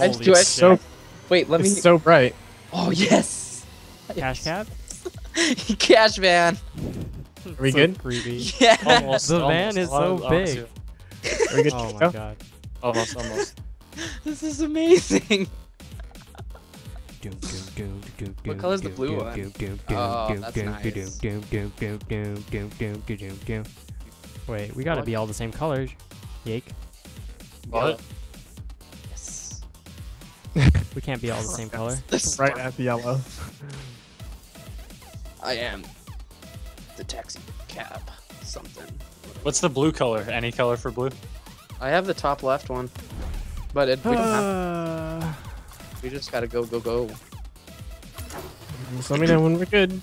I- Holy do I- shit. So Wait, let me. so bright. oh yes. Cash cab? Cash van. Are we So good? Creepy. Yeah. Almost. The van is I'll- so I'll big. see. Are we good? Oh to my go? god. Almost, almost. This is amazing. What What color's the blue one? Oh, that's nice. Wait, we gotta be all the same colors. Yake. What? Yes. We can't be all the same color. This Right at the yellow. I am the taxi cab. Something. What's the blue color? Any color for blue? I have the top left one, but it, we don't have. Uh, We just gotta go, go, go. Just let me know when we're good.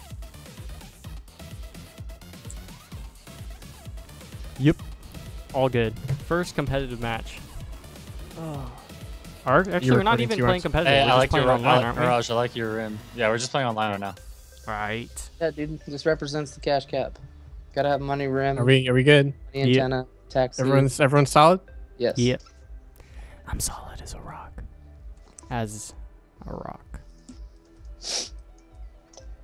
yep. All good. First competitive match. Our, actually, You're we're not even playing aren't competitive. Hey, we're I just like your playing rim. I online, like, aren't we? Mirage, I like your rim. Yeah, we're just playing online right now. Right. Yeah, dude. This represents the cash cap. Gotta have money rim, Are we? Are we good? money Yeah. antenna, taxi. Everyone's everyone's solid. yes. Yep. I'm solid as a rock. As a rock.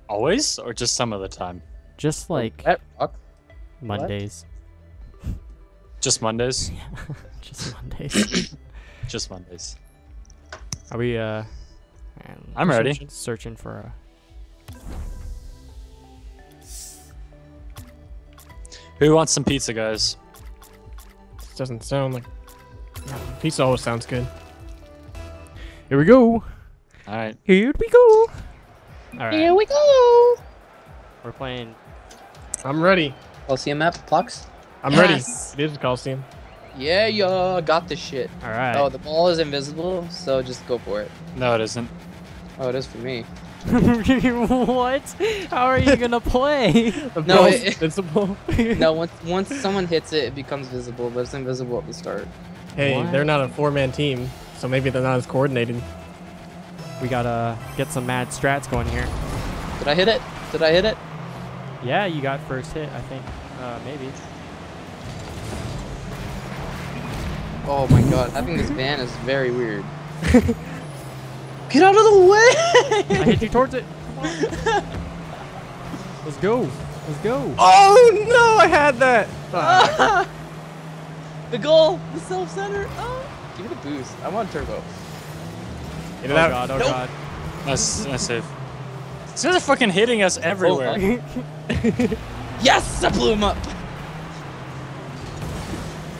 Always, or just some of the time? Just like That rock. Mondays. Just Mondays. Just Mondays. Just Mondays. Are we, uh. man, I'm ready. searching- Searching for a. Who wants some pizza, guys? This doesn't sound like. Pizza always sounds good. Here we go. All right. Here we go. All right. Here we go. We're playing. I'm ready. Coliseum map, Plux. I'm Yes. ready. It is a Coliseum. Yeah, yeah, got this shit. All right. Oh, the ball is invisible, so just go for it. No, it isn't. Oh, it is for me. what? How are you gonna play? The No, it- invincible. No, once once someone hits it, it becomes visible, but it's invisible at the start. hey, What? they're not a four-man team, so maybe they're not as coordinated. we gotta get some mad strats going here. Did I hit it? Did I hit it? Yeah, you got first hit, I think. Uh, maybe. Oh my god, having this van is very weird. Get out of the way! I hit you towards it. Come on. Let's go. Let's go. Oh no! I had that. Ah. the goal, the self center. Oh, give me the boost. I want turbo. Get Oh out. god, oh Nope. god. That's, nice save. These guys are fucking hitting us oh, everywhere. Uh. Yes, I blew him up.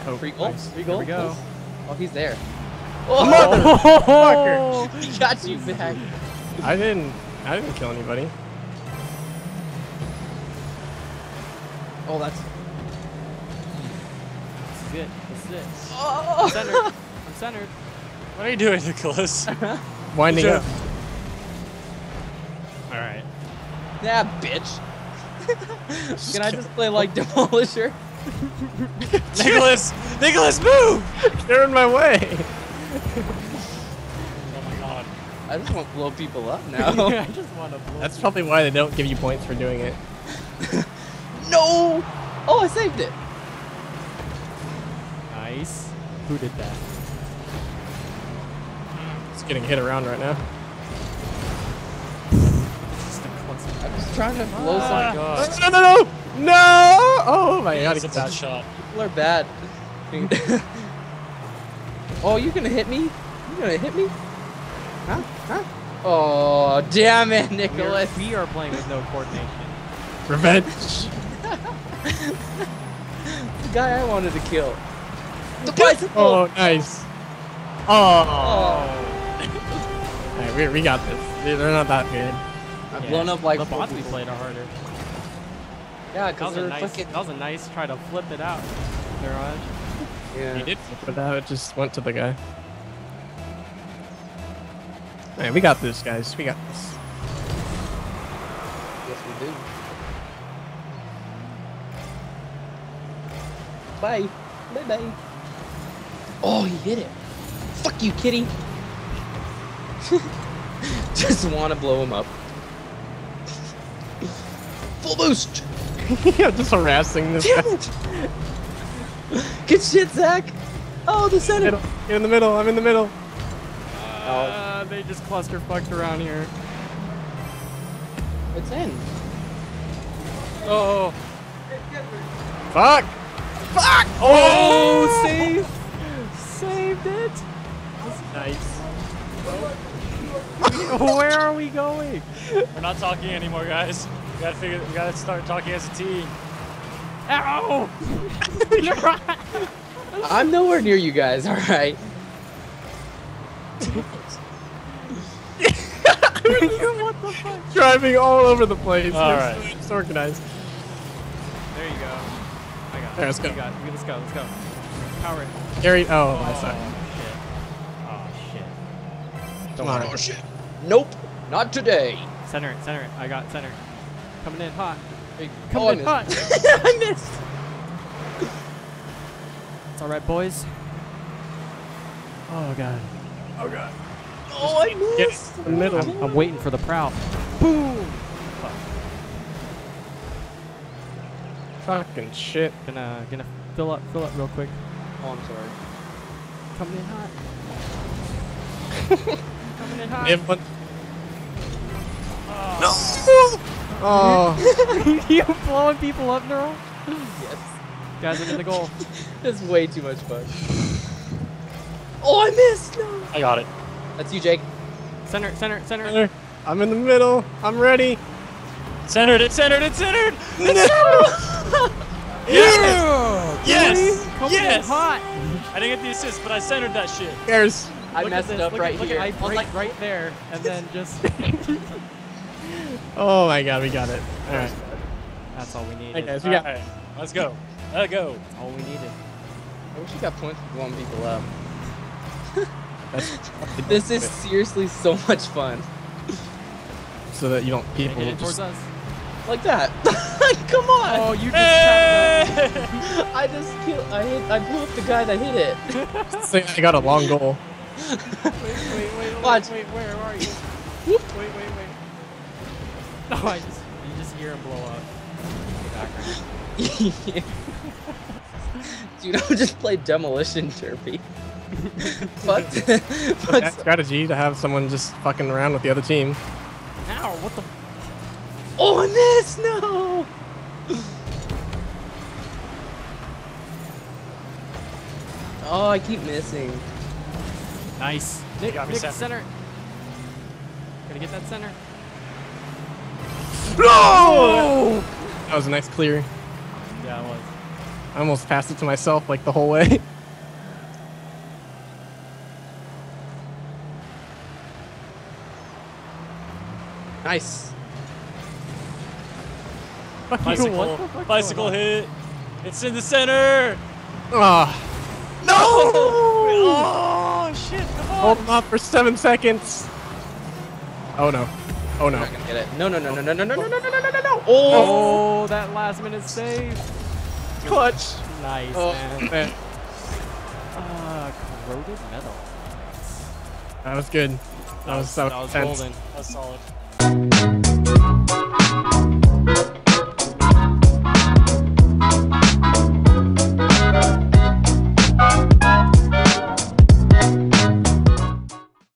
Oh, Free goal. nice. Free Here we go. Oh, he's there. Oh, He got you back. I didn't. I didn't kill anybody. Oh, that's. This is it. This is it. I'm Oh. centered. I'm centered. What are you doing, Nicholas? Winding up. All right. Yeah, bitch. Can I just play like Demolisher? Nicholas! Nicholas, move! They're in my way. Oh my god. I just want to blow people up now. I just want to blow. That's probably why they don't give you points for doing it. no! Oh, I saved it. nice. Who did that? It's getting hit around right now. Just a cluster. I'm just trying to blow Oh some. my god. No, no, no, no! Oh my god! That's a bad shot. People are bad. oh, you gonna hit me? You gonna hit me? Huh? Huh? Oh, damn it, Nicholas. we are playing with no coordination. Revenge. The guy I wanted to kill. The bicycle! Oh, nice. Oh. Oh. Alright, we, we got this. They- They're not that good. I've blown up like the bots we played are harder. Yeah, That because was a nice. That was a nice try to flip it out. Mirage. Yeah. He did flip it out. It just went to the guy. Alright, we got this, guys. We got this. Yes, we do. Bye. Bye bye. Oh, he hit it. Fuck you, kitty. Just want to blow him up. Full boost. yeah, just harassing this guy. Damn it. Good shit, Zach. Oh, the center. Middle. Get in the middle. I'm in the middle. Uh, they just cluster fucked around here. It's in. Oh, Fuck! Fuck! Oh, save! Saved it! Nice. Where are we going? we're not talking anymore, guys. We gotta figure. We gotta start talking as a team. Ow! I'm nowhere near you guys. All right. what the fuck? Driving all over the place. All They're right. so disorganized. There you go. I got it. There, let's go. We got it. Let's go. Let's go. Power it. Gary, oh, my Oh, side. shit. Oh, shit. Come on. Oh shit. Nope. Not today. Center it. Center it. I got center. Coming in hot. Hey, Coming oh, in hot. I missed. It's alright, boys. Oh, God. Oh, God. Oh, I Get missed. in the middle. I'm, I'm waiting for the prow. Boom! Fucking shit. Gonna, gonna fill up, fill up real quick. Oh, I'm sorry. Coming in hot. Coming in hot. Everyone. Oh. you blowing people up, Neural? Yes. Guys, look at the goal. That's way too much fun. Oh, I missed. No. I got it. That's you, Jake. Center, it, center, center. Center. I'm in the middle. I'm ready. Centered it. Centered it. Centered. Yeah! Yes. Coming in Yes. hot. I didn't get the assist, but I centered that shit. Cares. I Look messed this, up look right at, look here. At, I I was break like, right there, and then just. Oh my god, we got it. Alright. That's all we needed. Hey guys, we got Alright, let's go. Let's go. All we needed. I wish you got points for blowing people up. This is seriously so much fun. so that you don't Hit people it towards just us. Like that. Come on. Oh, you just. Hey! I just killed. I hit. I blew up the guy that hit it. say I got a long goal. Wait, wait, wait, Watch. wait, where are you? wait, wait, wait. No, I just. You just hear him blow up. in the background. Dude, I would just play demolition derby. Fuck. That Fuck. strategy to have someone just fucking around with the other team. Ow, what the. Oh, I missed. No. Oh, I keep missing. Nice. Nick, Nick, center. center. Gonna get that center. No! That was a nice clear. Yeah, it was. I almost passed it to myself like the whole way. Nice. Bicycle. what Bicycle hit. It's in the center. Ah, No. Oh shit! Come on. hold them up for seven seconds. Oh no. Oh no. not gonna get it. No, no, no, no, no, no, no, no, no, no, no, no, no. Oh. Oh, that last minute save. Clutch. Nice, Oh man. man. Uh, corroded metal. That was good. That was, that was, that was tense. solid.